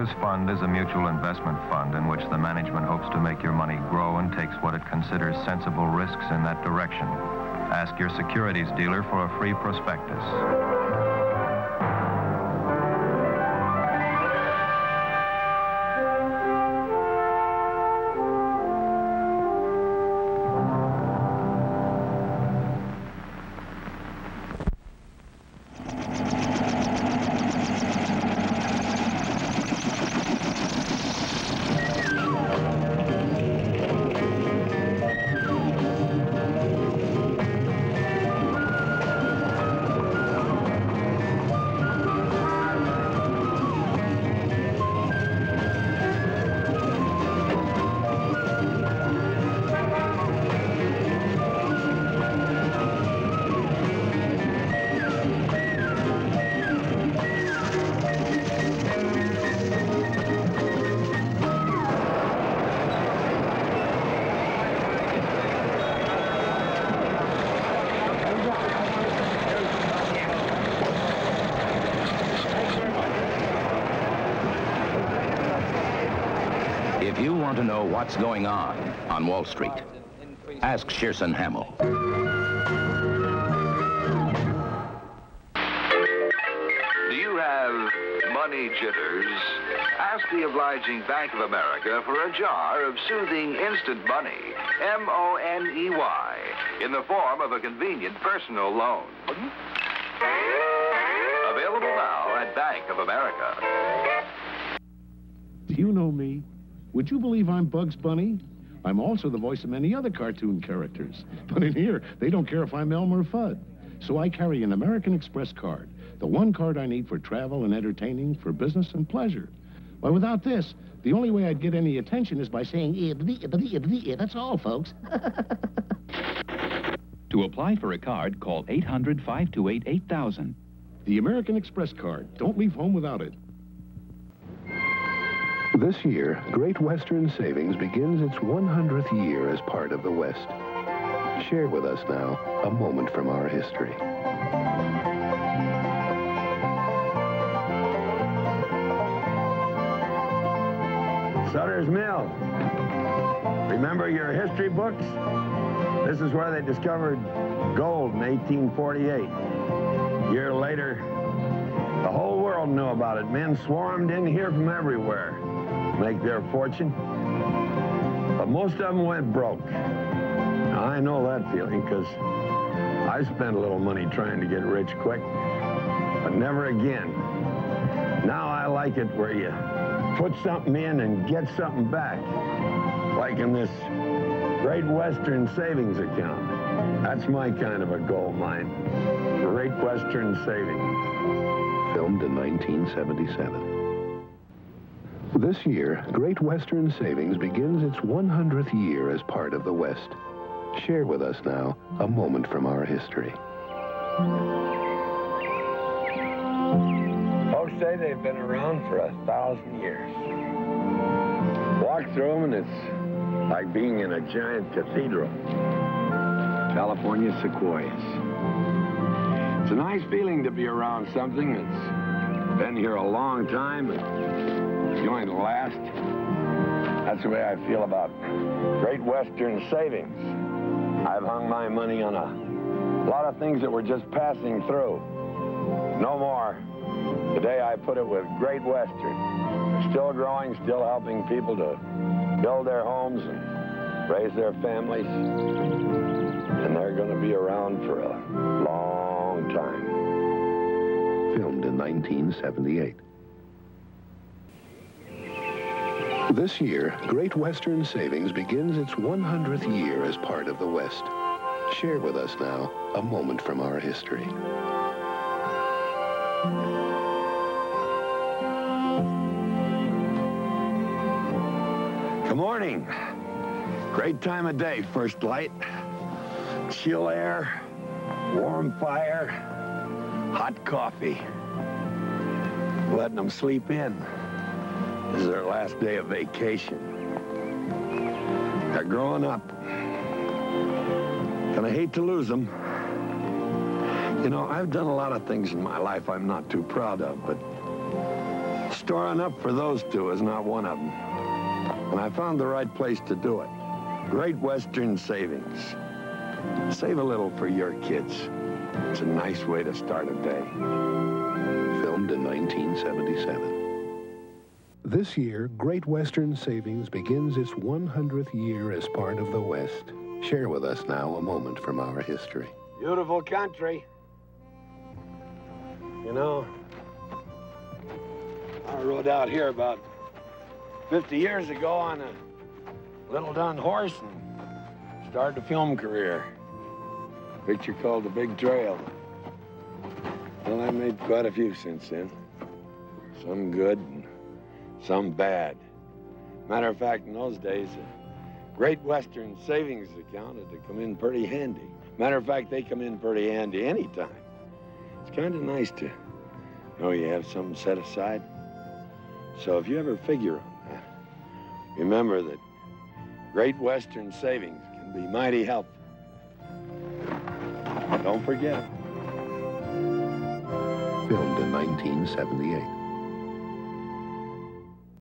Dreyfus Fund is a mutual investment fund in which the management hopes to make your money grow and takes what it considers sensible risks in that direction. Ask your securities dealer for a free prospectus. Want to know what's going on on Wall Street, ask Shearson Hammill. Do you have money jitters? Ask the obliging Bank of America for a jar of soothing instant money, M-O-N-E-Y, in the form of a convenient personal loan. Available now at Bank of America. Do you know me? Would you believe I'm Bugs Bunny? I'm also the voice of many other cartoon characters. But in here, they don't care if I'm Elmer Fudd. So I carry an American Express card, the one card I need for travel and entertaining, for business and pleasure. Why, without this, the only way I'd get any attention is by saying, that's all, folks. To apply for a card, call 800 528 8000. The American Express card. Don't leave home without it. This year, Great Western Savings begins its 100th year as part of the West. Share with us now a moment from our history. Sutter's Mill. Remember your history books? This is where they discovered gold in 1848. A year later, the whole world knew about it. Men swarmed in here from everywhere make their fortune. But most of them went broke. Now, I know that feeling because I spent a little money trying to get rich quick, but never again. Now I like it where you put something in and get something back, like in this Great Western Savings Account. That's my kind of a gold mine. Great Western Savings. Filmed in 1977. This year, Great Western Savings begins its 100th year as part of the West. Share with us now a moment from our history. Folks say they've been around for a thousand years. Walk through them and it's like being in a giant cathedral. California sequoias. It's a nice feeling to be around something that's been here a long time to last. That's the way I feel about Great Western Savings. I've hung my money on a lot of things that were just passing through. No more. Today I put it with Great Western. Still growing, still helping people to build their homes and raise their families. And they're going to be around for a long time. Filmed in 1978. This year, Great Western Savings begins its 100th year as part of the West. Share with us now a moment from our history. Good morning. Great time of day, first light. Chill air, warm fire, hot coffee. Letting them sleep in. Last day of vacation. They're growing up. And I hate to lose them. You know, I've done a lot of things in my life I'm not too proud of, but Storing up for those two is not one of them. And I found the right place to do it. Great Western Savings. Save a little for your kids. It's a nice way to start a day. Filmed in 1977. This year, Great Western Savings begins its 100th year as part of the West. Share with us now a moment from our history. Beautiful country. You know, I rode out here about 50 years ago on a little dun horse and started a film career. A Picture called The Big Trail. Well, I made quite a few since then. Some good some bad. Matter of fact, in those days, a Great Western savings account had to come in pretty handy. Matter of fact, they come in pretty handy anytime. It's kind of nice to know you have something set aside. So if you ever figure on that, remember that Great Western savings can be mighty helpful. Don't forget. Filmed in 1978.